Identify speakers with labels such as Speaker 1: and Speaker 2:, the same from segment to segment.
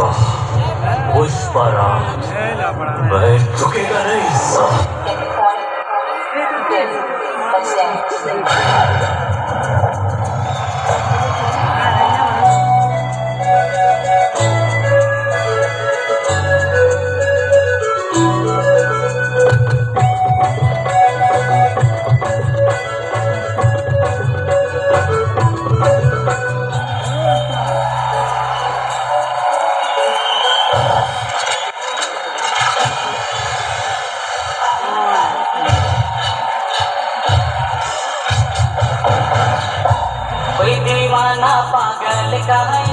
Speaker 1: पुष्पा पुष्पा राम
Speaker 2: मैं झुकेगा
Speaker 3: दीवाना पागल का है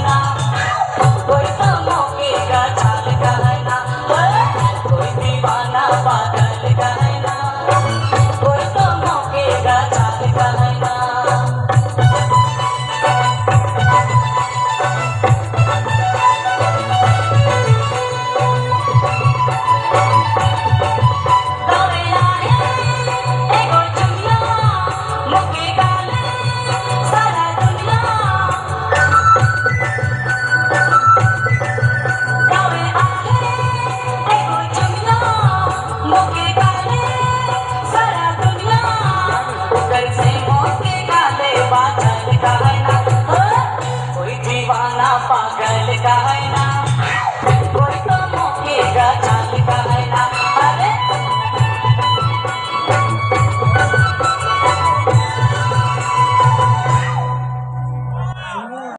Speaker 3: Elena.